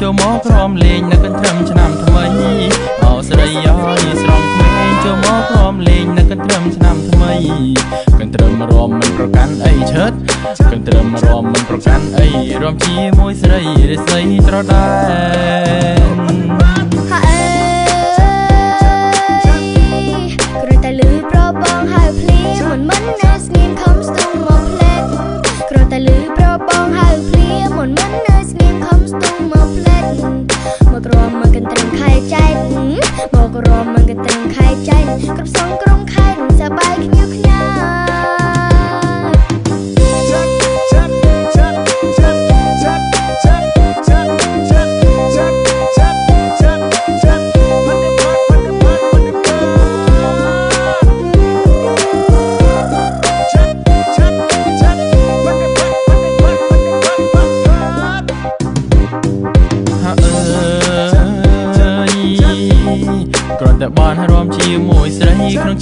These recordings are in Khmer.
ចូលមកក្រំលេងនៅកន្ទ្រឹមឆ្នាំថ្មីអោស្រីអើយស្រងក្មេងចូលមកក្រំលេងនៅកន្ទ្រឹមឆ្នាំថ្មីកន្ទ្រឹមរំមិនប្រកាន់អីឈិតកន្ទ្រឹមរំមិនប្រកាន់អីរំជាមួយស្រីរិស័យត្រដែន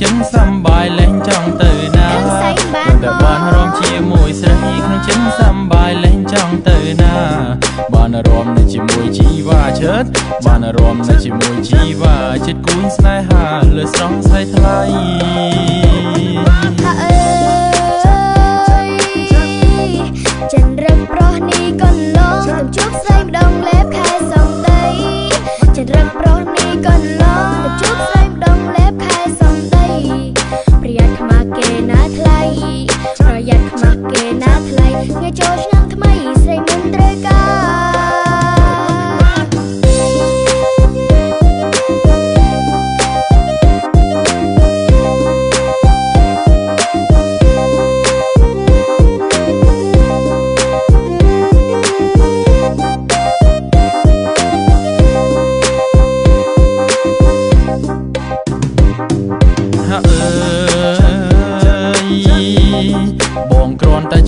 រីក្នុងចិនសំបាយលែងចង់ទៅណាគ្រាន់តែបានរំជាមួយស្រីក្នុងចិនសំបាយលែងចង់ទៅណា បានរំនៅជាមួយជីវ៉ាឈិតបានរំនៅជាមួយជីវ៉ាចិត្តគូនស្នេហាលើស្រងស្អីថ្លៃ ចូលឆ្នាំថ្មី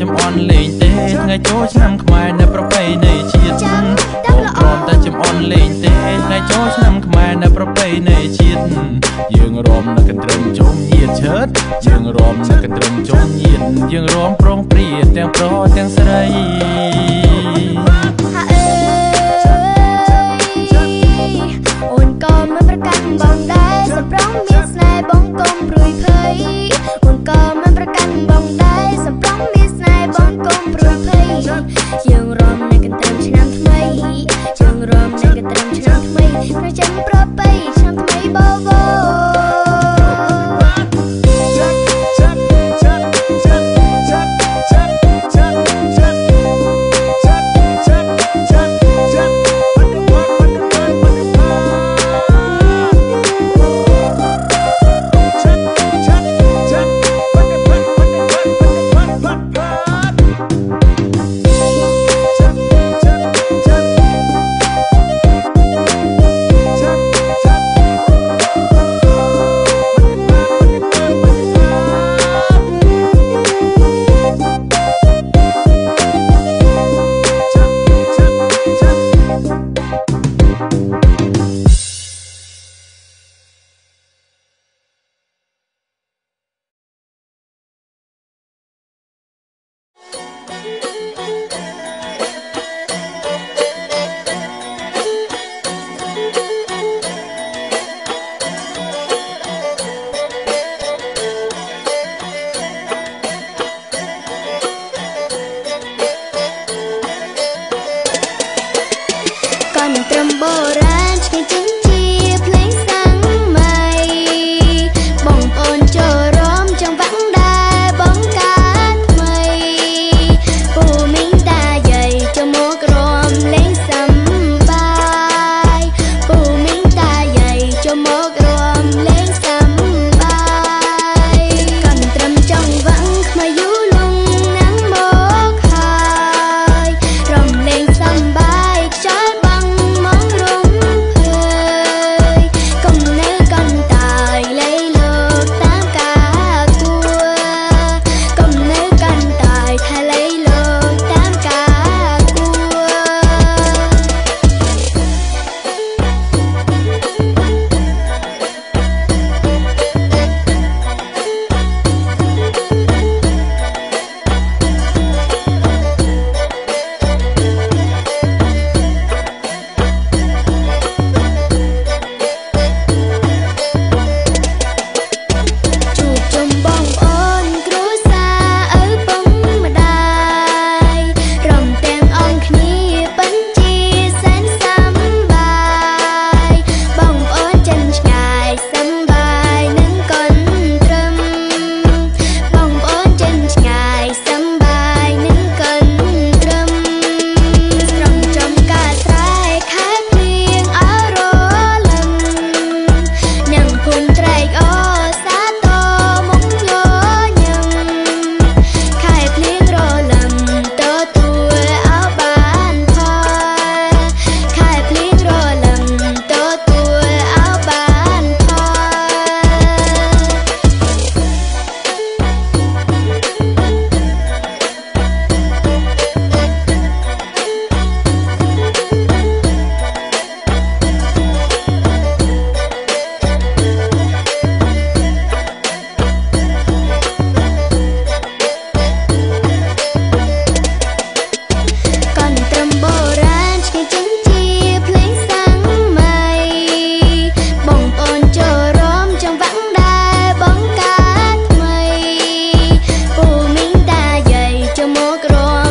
ចំអន់លេងទេថ្ងៃចូលឆ្នាំខ្មែរនៅប្រពៃណីជាតិបងគ្រាន់តែចំអន់លេងទេថ្ងៃចូលឆ្នាំខ្មែរនៅប្រពៃណីជាតិយើងរំនៅកន្ទ្រឹមជុំញាតឈើតយើងរំនៅកន្ទ្រឹមជុំញាតយើងរំប្រងព្រាទាំងប្រុសទាំងស្រី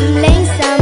I'm